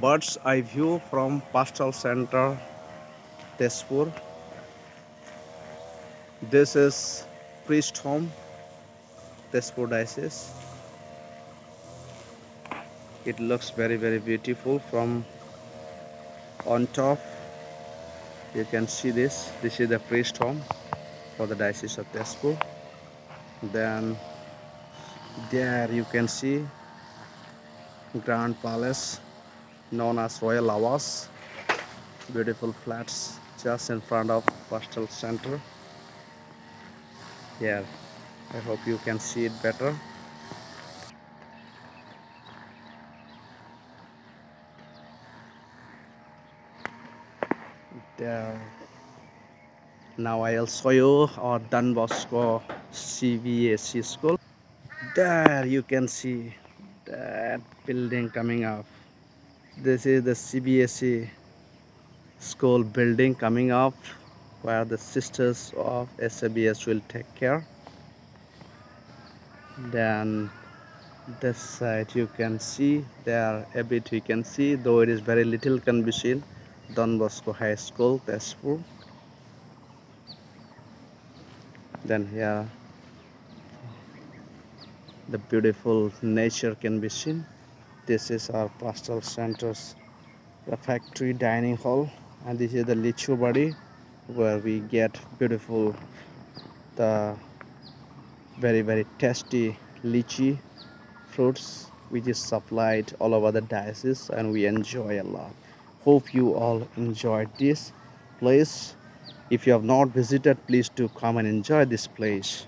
bird's eye view from Pastoral Center, Tezpur. This is priest home, Tezpur Diocese. It looks very very beautiful from on top. You can see this. This is the priest home for the Diocese of Tezpur. Then there you can see Grand Palace known as Royal Awas. Beautiful flats just in front of Pastoral Center. Here, I hope you can see it better. There. Now I'll show you our Don Bosco CBSE school. There you can see that building coming up this is the CBSE school building coming up where the sisters of SABS will take care. Then this side you can see there a bit you can see though it is very little can be seen Don Bosco High School Tezpur then here the beautiful nature can be seen this is our pastoral centers the factory dining hall and this is the lichu body where we get beautiful the very very tasty lychee fruits which is supplied all over the diocese and we enjoy a lot. Hope you all enjoyed this place. If you have not visited please do come and enjoy this place